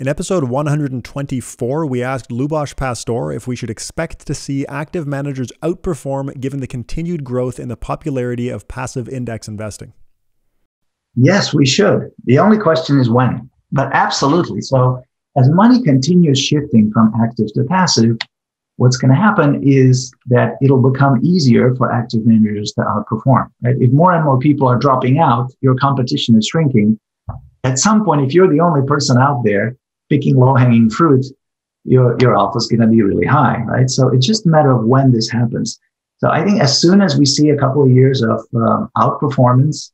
In episode 124, we asked Lubos Pastor if we should expect to see active managers outperform given the continued growth in the popularity of passive index investing. Yes, we should. The only question is when, but absolutely. So, as money continues shifting from active to passive, what's going to happen is that it'll become easier for active managers to outperform. Right? If more and more people are dropping out, your competition is shrinking. At some point, if you're the only person out there, picking low hanging fruit, your, your alpha is going to be really high, right? So it's just a matter of when this happens. So I think as soon as we see a couple of years of um, outperformance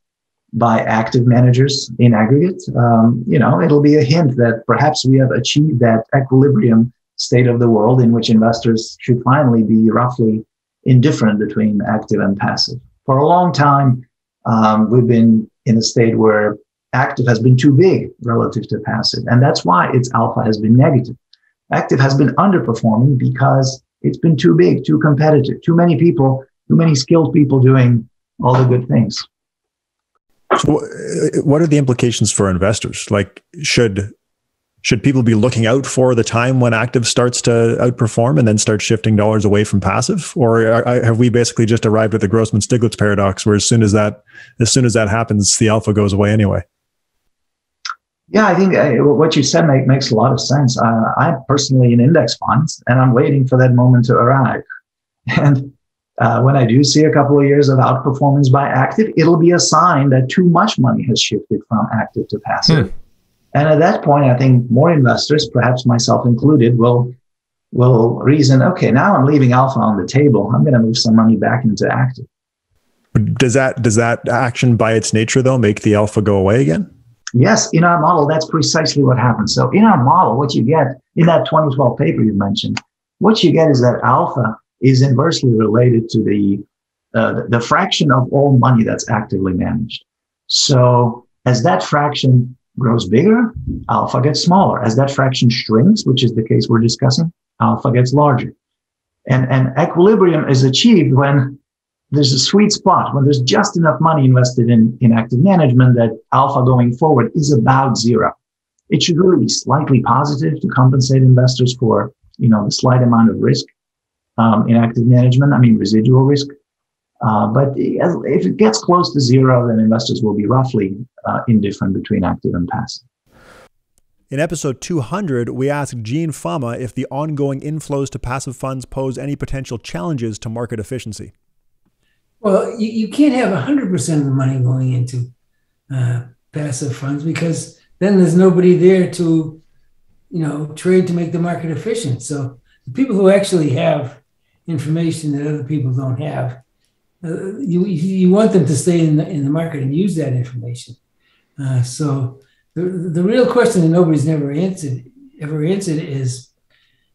by active managers in aggregate, um, you know, it'll be a hint that perhaps we have achieved that equilibrium state of the world in which investors should finally be roughly indifferent between active and passive. For a long time, um, we've been in a state where active has been too big relative to passive. And that's why its alpha has been negative. Active has been underperforming because it's been too big, too competitive, too many people, too many skilled people doing all the good things. So, uh, what are the implications for investors? Like, should should people be looking out for the time when active starts to outperform and then start shifting dollars away from passive, or are, have we basically just arrived at the Grossman-Stiglitz paradox, where as soon as that as soon as that happens, the alpha goes away anyway? Yeah, I think uh, what you said make, makes a lot of sense. Uh, I'm personally in index funds, and I'm waiting for that moment to arrive. And uh, when I do see a couple of years of outperformance by active, it'll be a sign that too much money has shifted from active to passive. Hmm. And at that point, I think more investors, perhaps myself included, will will reason, okay, now I'm leaving alpha on the table. I'm going to move some money back into active. Does that does that action by its nature though make the alpha go away again? Yes, in our model, that's precisely what happens. So in our model, what you get in that 2012 paper you mentioned, what you get is that alpha is inversely related to the uh, the fraction of all money that's actively managed. So as that fraction grows bigger, alpha gets smaller. As that fraction shrinks, which is the case we're discussing, alpha gets larger. And, and equilibrium is achieved when there's a sweet spot when there's just enough money invested in, in active management that alpha going forward is about zero. It should really be slightly positive to compensate investors for, you know, the slight amount of risk um, in active management. I mean, residual risk. Uh, but if it gets close to zero, then investors will be roughly uh, indifferent between active and passive. In episode 200, we asked Gene Fama if the ongoing inflows to passive funds pose any potential challenges to market efficiency. Well, you, you can't have 100% of the money going into uh, passive funds because then there's nobody there to, you know, trade to make the market efficient. So the people who actually have information that other people don't have, uh, you, you want them to stay in the, in the market and use that information. Uh, so the, the real question that nobody's never answered, ever answered is,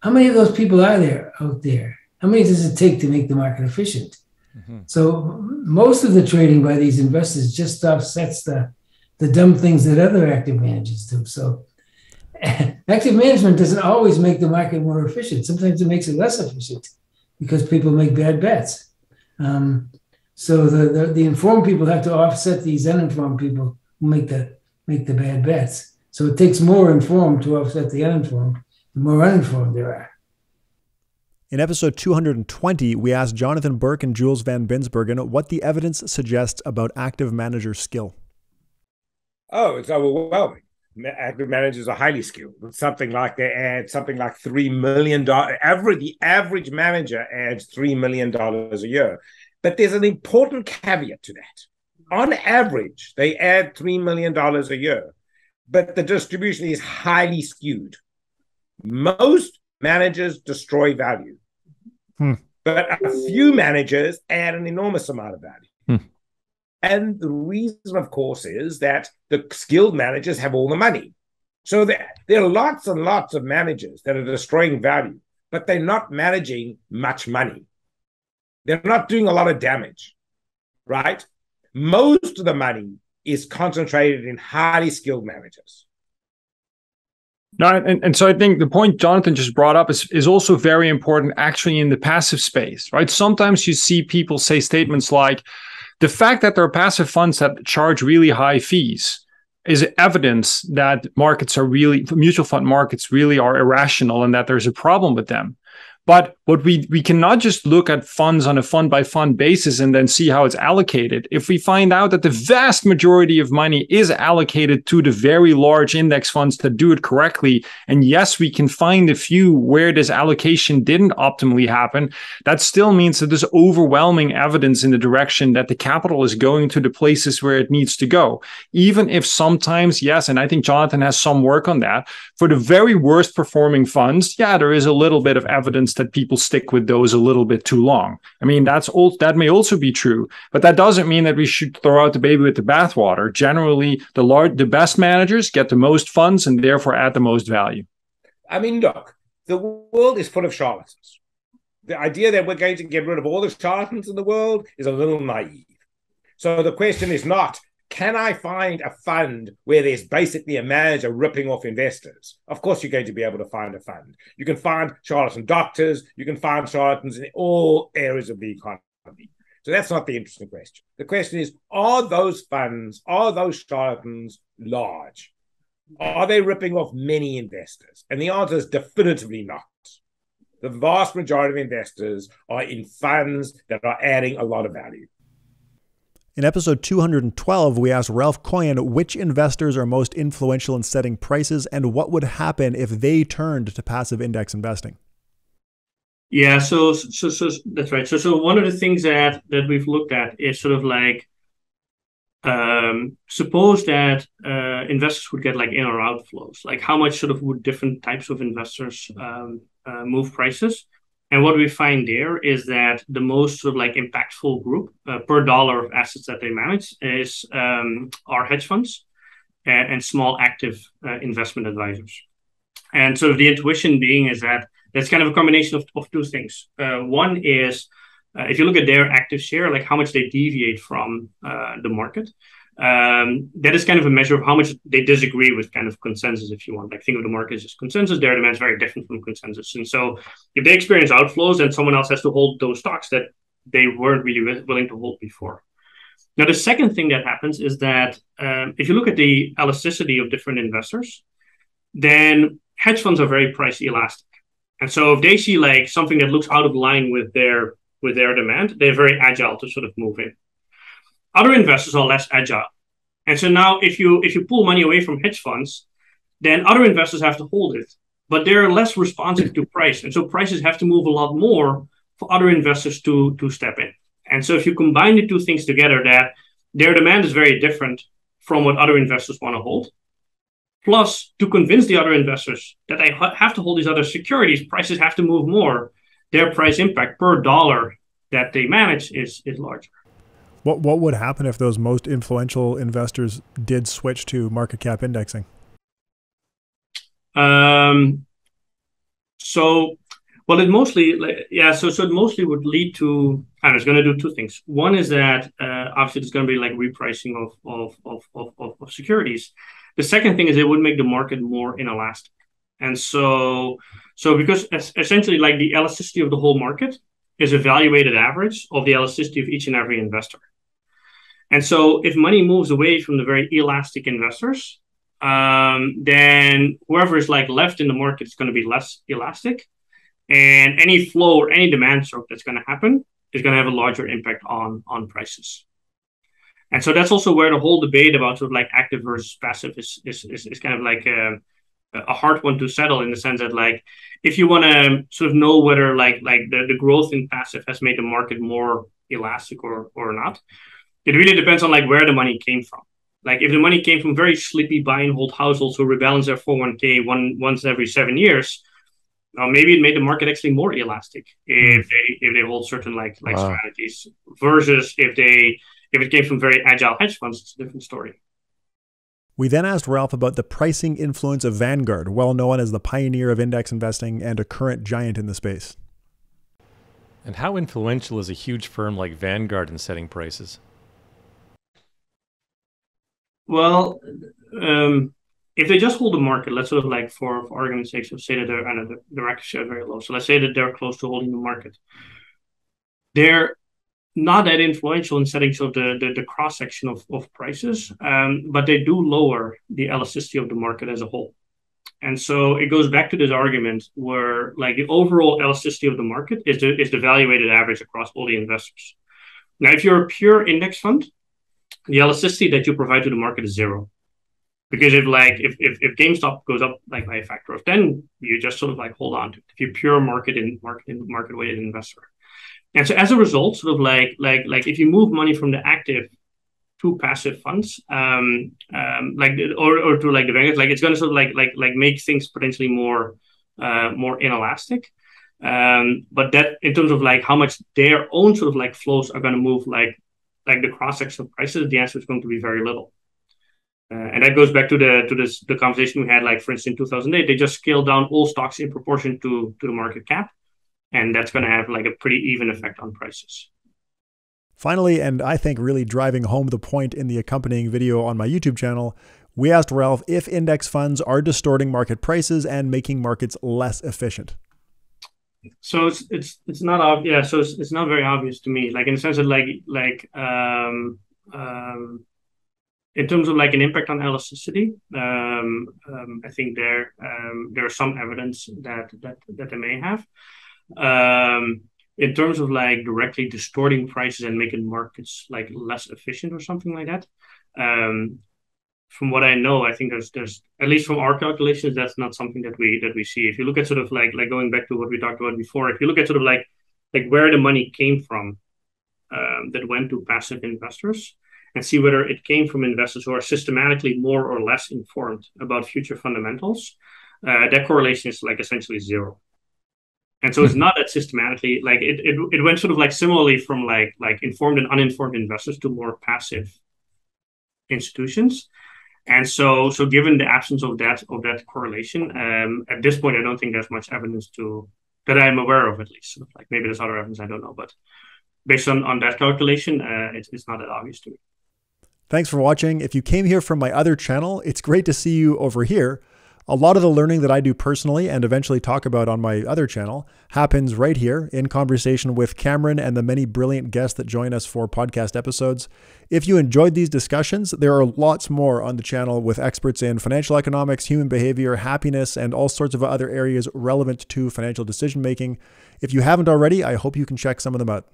how many of those people are there out there? How many does it take to make the market efficient? Mm-hmm. So most of the trading by these investors just offsets the the dumb things that other active managers do. So active management doesn't always make the market more efficient. Sometimes it makes it less efficient because people make bad bets. Um, so the, the, the informed people have to offset these uninformed people who make the make the bad bets. So it takes more informed to offset the uninformed. The more uninformed there are. In episode 220, we asked Jonathan Berk and Jules Van Binsbergen what the evidence suggests about active manager skill. Oh, it's overwhelming. Active managers are highly skilled. Something like they add something like three million dollars. Average the average manager adds three million dollars a year. But there's an important caveat to that. On average, they add three million dollars a year, but the distribution is highly skewed. Most managers destroy value. Hmm. But a few managers add an enormous amount of value. Hmm. And the reason, of course, is that the skilled managers have all the money. So there, there are lots and lots of managers that are destroying value, but they're not managing much money. They're not doing a lot of damage, right? Most of the money is concentrated in highly skilled managers. No, and, and so I think the point Jonathan just brought up is, is also very important actually in the passive space, right? Sometimes you see people say statements like the fact that there are passive funds that charge really high fees is evidence that markets are really mutual fund markets really are irrational and that there's a problem with them but what we we cannot just look at funds on a fund by fund basis and then see how it's allocated. If we find out that the vast majority of money is allocated to the very large index funds that do it correctly, and yes, we can find a few where this allocation didn't optimally happen, that still means that there's overwhelming evidence in the direction that the capital is going to the places where it needs to go. Even if sometimes, yes, and I think Jonathan has some work on that, for the very worst performing funds, yeah, there is a little bit of evidence that people stick with those a little bit too long. I mean, that's all that may also be true, but that doesn't mean that we should throw out the baby with the bathwater. Generally, the large, the best managers get the most funds and therefore add the most value. I mean, look, the world is full of charlatans. The idea that we're going to get rid of all the charlatans in the world is a little naive. So the question is not can I find a fund where there's basically a manager ripping off investors? Of course, you're going to be able to find a fund. You can find charlatan doctors, you can find charlatans in all areas of the economy. So that's not the interesting question. The question is are those funds, are those charlatans large? Are they ripping off many investors? And the answer is definitively not. The vast majority of investors are in funds that are adding a lot of value. In episode 212, we asked Ralph Koijen which investors are most influential in setting prices and what would happen if they turned to passive index investing. Yeah, so so so that's right. So so one of the things that that we've looked at is sort of like um, suppose that uh, investors would get like in or outflows. Like how much sort of would different types of investors um, uh, move prices? And what we find there is that the most sort of like impactful group uh, per dollar of assets that they manage is um, our hedge funds and, and small active uh, investment advisors. And so the intuition being is that that's kind of a combination of, of two things. Uh, one is uh, if you look at their active share, like how much they deviate from uh, the market um, that is kind of a measure of how much they disagree with kind of consensus, if you want. Like think of the market as consensus, their demand is very different from consensus. And so if they experience outflows, then someone else has to hold those stocks that they weren't really willing to hold before. Now, the second thing that happens is that um, if you look at the elasticity of different investors, then hedge funds are very price elastic. And so if they see like something that looks out of line with their with their demand, they're very agile to sort of move in. Other investors are less agile. And so now if you if you pull money away from hedge funds, then other investors have to hold it. But they're less responsive to price. And so prices have to move a lot more for other investors to, to step in. And so if you combine the two things together, that their demand is very different from what other investors want to hold. Plus, to convince the other investors that they ha- have to hold these other securities, prices have to move more. Their price impact per dollar that they manage is, is larger. What what would happen if those most influential investors did switch to market cap indexing? Um, so, well, it mostly, yeah, so so it mostly would lead to, and it's going to do two things. One is that uh, obviously there's going to be like repricing of of, of of of of securities. The second thing is it would make the market more inelastic, and so so because essentially like the elasticity of the whole market is a valuated average of the elasticity of each and every investor. And so if money moves away from the very elastic investors, um, then whoever is like left in the market is going to be less elastic. And any flow or any demand stroke that's going to happen is going to have a larger impact on, on prices. And so that's also where the whole debate about sort of like active versus passive is, is, is, is kind of like a, a hard one to settle in the sense that like if you want to sort of know whether like like the, the growth in passive has made the market more elastic or or not it really depends on like where the money came from. Like if the money came from very sleepy buy and hold households who rebalance their 401k one once every seven years, uh, maybe it made the market actually more elastic if hmm. they if they hold certain like like wow. strategies versus if they if it came from very agile hedge funds, it's a different story. We then asked Ralph about the pricing influence of Vanguard, well known as the pioneer of index investing and a current giant in the space. And how influential is a huge firm like Vanguard in setting prices? Well, um, if they just hold the market, let's sort of like for, for argument's sake, so say that they're and the, the market share very low. So let's say that they're close to holding the market. They're not that influential in setting sort of the, the, the cross section of, of prices, um, but they do lower the elasticity of the market as a whole. And so it goes back to this argument where like the overall elasticity of the market is the, is the valuated average across all the investors. Now, if you're a pure index fund, the elasticity that you provide to the market is zero. Because if like if, if, if GameStop goes up like by a factor of 10, you just sort of like hold on to it. If you're pure market in market in market weighted investor. And so as a result, sort of like like like if you move money from the active to passive funds, um, um, like or, or to like the bankers, like it's going to sort of like like like make things potentially more uh, more inelastic. Um, but that in terms of like how much their own sort of like flows are going to move like like the cross section of prices, the answer is going to be very little. Uh, and that goes back to the to this the conversation we had, like for instance, in 2008, they just scaled down all stocks in proportion to to the market cap, and that's going to have like a pretty even effect on prices. Finally, and I think really driving home the point in the accompanying video on my YouTube channel, we asked Ralph if index funds are distorting market prices and making markets less efficient. So it's it's it's not obvious. Yeah, so it's, it's not very obvious to me. Like in the sense that like like um, um, in terms of like an impact on elasticity, um, um, I think there um, there is some evidence that that that they may have. Um, in terms of like directly distorting prices and making markets like less efficient or something like that. Um, from what I know, I think there's there's at least from our calculations, that's not something that we that we see. If you look at sort of like like going back to what we talked about before, if you look at sort of like like where the money came from um, that went to passive investors and see whether it came from investors who are systematically more or less informed about future fundamentals, uh, that correlation is like essentially zero. And so it's not that systematically like it, it it went sort of like similarly from like like informed and uninformed investors to more passive institutions and so so given the absence of that of that correlation um at this point i don't think there's much evidence to that i'm aware of at least. Like maybe there's other evidence i don't know. But based on on that calculation uh, it's, it's not that obvious to me. Thanks for watching. If you came here from my other channel it's great to see you over here a lot of the learning that I do personally and eventually talk about on my other channel happens right here in conversation with Cameron and the many brilliant guests that join us for podcast episodes. If you enjoyed these discussions, there are lots more on the channel with experts in financial economics, human behavior, happiness, and all sorts of other areas relevant to financial decision making. If you haven't already, I hope you can check some of them out.